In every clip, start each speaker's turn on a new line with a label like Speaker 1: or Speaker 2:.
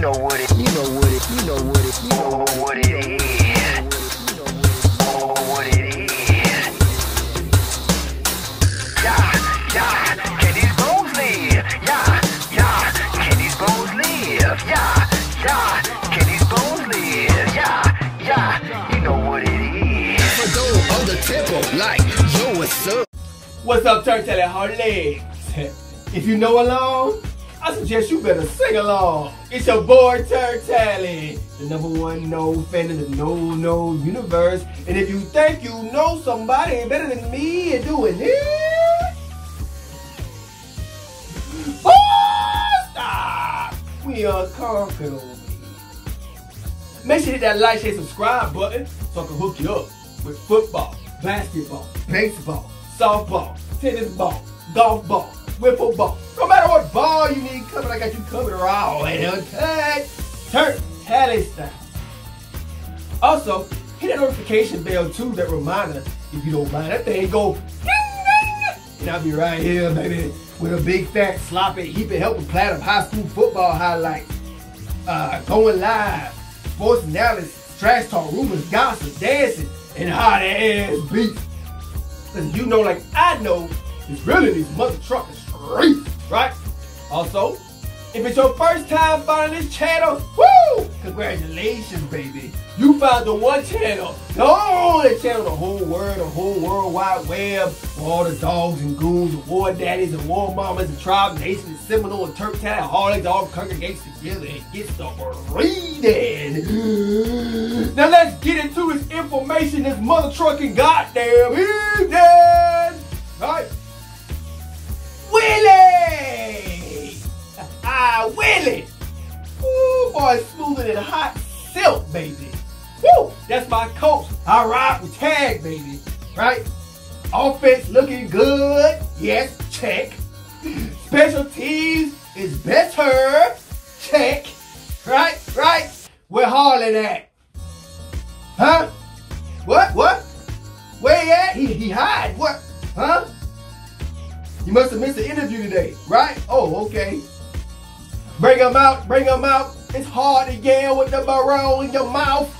Speaker 1: know what it. You know what it. You know what it. You know what it is. What it is. Yeah, yeah. Can these bones live? Yeah, yeah. Can these bones live? Yeah, yeah. Can these bones live? Yeah, yeah. You know what it is.
Speaker 2: On the tempo like, yo, what's up?
Speaker 3: What's up, Turnt Tally Harley? If you know along, I suggest you better sing along. It's your boy Turk the number one Nole fan in the no no universe. And if you think you know somebody better than me at doing this, oh, stop! We are conquered. Make sure you hit that like, share, subscribe button so I can hook you up with football, basketball, baseball, softball, tennis ball, golf ball, wiffle ball. No matter what ball you need covered, I got you covered all in a tag. Tally style. Also, hit that notification bell too, that reminder, if you don't mind. That thing go ding, ding, and I'll be right here, baby, with a big fat sloppy heaping helping platinum high school football highlights. Uh, going live, sports analysis, trash talk, rumors, gossip, dancing, and hot ass beats. Cause you know, like I know, it's really these mother trucker streets, right? Also, if it's your first time finding this channel, woo! Congratulations, baby. You found the one channel, the only channel, the whole world, the whole world wide web, all the dogs and goons and war daddies and war mamas and tribe nations and Seminole and Turk Town, all they all congregates together and gets the reading. Now let's get into this information, this mother trucking goddamn. Offense looking good. Yes, check. Special teams is better. Check. Right? Right? Where Harlan at? Huh? What? What? Where he at? He, he hide. What? Huh? You must have missed the interview today, right? Oh, okay. Bring him out, bring him out. It's hard to yell with the barrel in your mouth.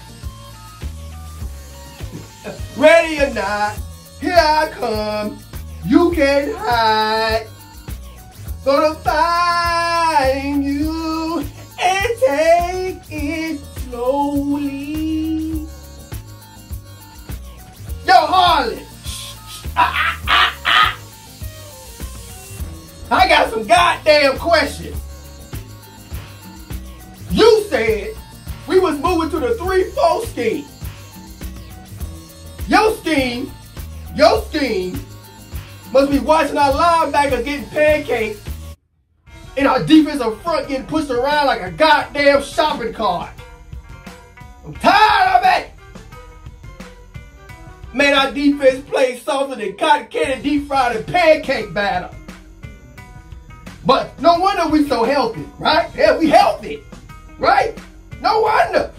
Speaker 3: Ready or not, here I come. You can't hide. Gonna find you and take it slowly. Yo, ah, I got some goddamn questions. You said we was moving to the 3-4 scheme. Your scheme, your scheme must be watching our linebackers getting pancaked and our defensive front getting pushed around like a goddamn shopping cart. I'm tired of it. Man, our defense plays softer than cotton candy deep fried and pancake batter. But no wonder we so healthy, right? Yeah, we healthy, right? No wonder.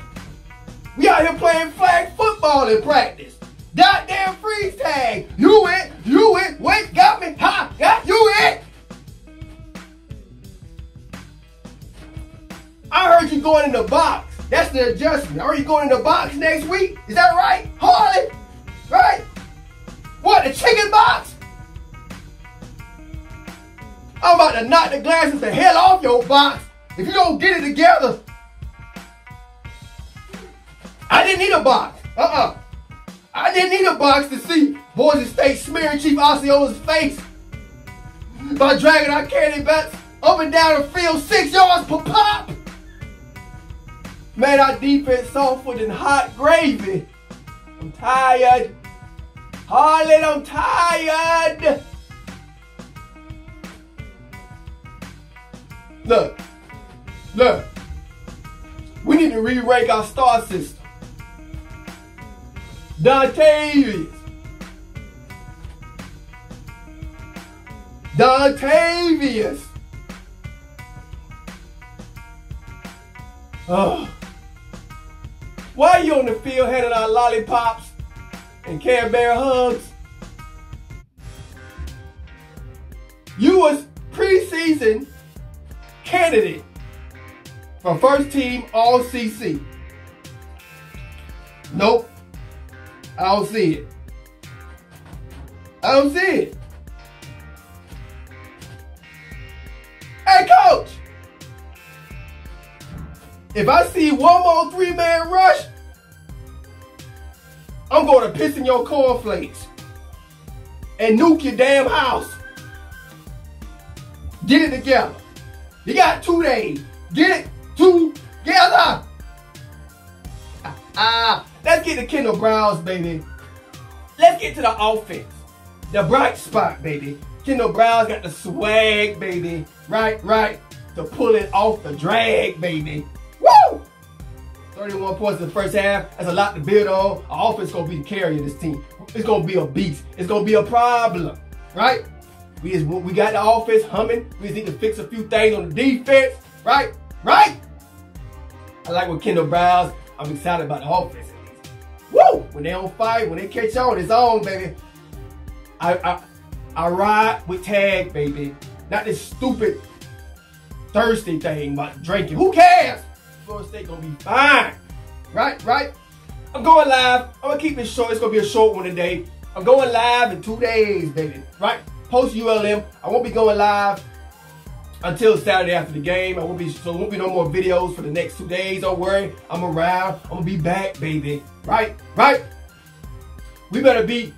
Speaker 3: We out here playing flag football in practice. Goddamn freeze tag. You it, you it, wait, got me, ha, got you it. I heard you going in the box. That's the adjustment. Are you going in the box next week? Is that right? Harley? Right? What, the chicken box? I'm about to knock the glasses the hell off your box if you don't get it together. I didn't need a box. Uh-uh. I didn't need a box to see Boise State smearing Chief Osceola's face by dragging our candy bats up and down the field six yards per pop. Man, our defense softer than hot gravy. I'm tired. Harlan, I'm tired. Look, look. We need to re-rank our star system. Dontavius. Dontavius. Oh. Why are you on the field handing out lollipops and Care Bear hugs? You was preseason candidate for first team All ACC. Nope. I don't see it. I don't see it. Hey, coach. If I see one more three man rush, I'm going to piss in your cornflakes and nuke your damn house. Get it together. You got two days. Get it together. Ah, let's get to Kendal Briles, baby. Let's get to the offense. The bright spot, baby. Kendal Briles got the swag, baby. Right, right. To pull it off the drag, baby. Woo! 31 points in the first half. That's a lot to build on. Our offense is gonna be the carrier of this team. It's gonna be a beast. It's gonna be a problem, right? We just we got the offense humming. We just need to fix a few things on the defense, right? Right? I like what Kendal Briles. I'm excited about the offense. When they on fire, when they catch on, it's on, baby. I I I ride with tag, baby. Not this stupid thirsty thing about drinking. Who cares? Florida State gonna be fine. Right, right? I'm going live. I'm gonna keep it short. It's gonna be a short one today. I'm going live in two days, baby. Right? Post ULM. I won't be going live until Saturday after the game. I won't be so won't be no more videos for the next two days. Don't worry. I'm around. I'm gonna be back, baby. Right? Right? We better beat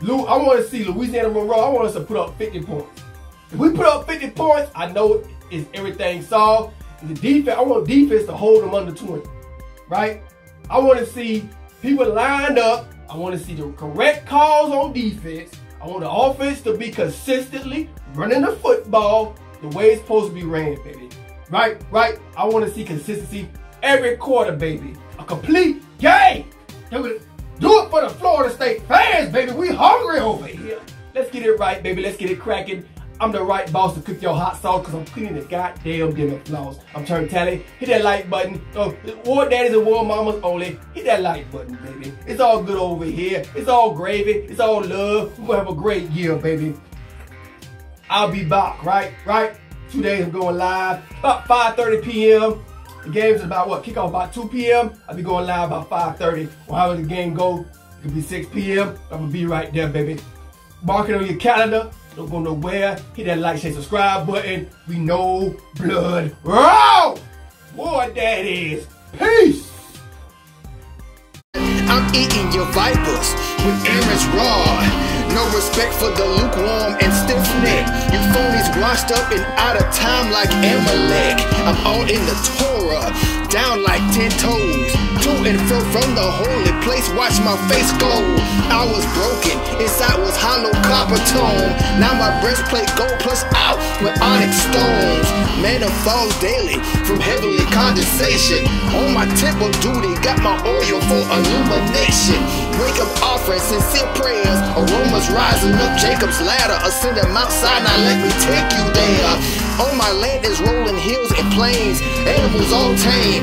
Speaker 3: Lou. I want to see Louisiana Monroe. I want us to put up 50 points. If we put up 50 points, I know it's everything solved. The defense, I want defense to hold them under 20. Right? I want to see people lined up. I want to see the correct calls on defense. I want the offense to be consistently running the football the way it's supposed to be ran, baby. Right, right. I want to see consistency every quarter, baby. A complete game. Do it, do it for the Florida State fans, baby. We hungry over here. Let's get it right, baby. Let's get it cracking. I'm the right boss to cook your hot sauce because I'm cleaning the goddamn dinner floors. I'm turning tally. Hit that like button. Oh, war daddies and war mamas only. Hit that like button, baby. It's all good over here. It's all gravy. It's all love. We're going to have a great year, baby. I'll be back, right? Right? Two days I'm going live. About 5.30 p.m. The game's about what? Kick off about 2 p.m. I'll be going live about 5.30. Or however the game go, it could be 6 p.m. I'm to be right there, baby. Mark it on your calendar. Don't go nowhere. Hit that like, share, subscribe button. We know blood roll. What that is. Peace.
Speaker 2: I'm eating your vipers with Aaron's rod. No respect for the lukewarm and stiff neck. You phonies washed up and out of time like Amalek. I'm all in the Torah, down like ten toes. To and fro from the holy place, watch my face glow. I was broken, inside was hollow copper tone. Now my breastplate gold plus out with onyx stones. Manna falls daily from heavenly condensation. On my temple duty, got my oil for illumination. Wake up offering, sincere prayers, aromas rising up Jacob's ladder, ascending Mount Sinai. Let me take you there. On my land is rolling hills and plains, animals all tame.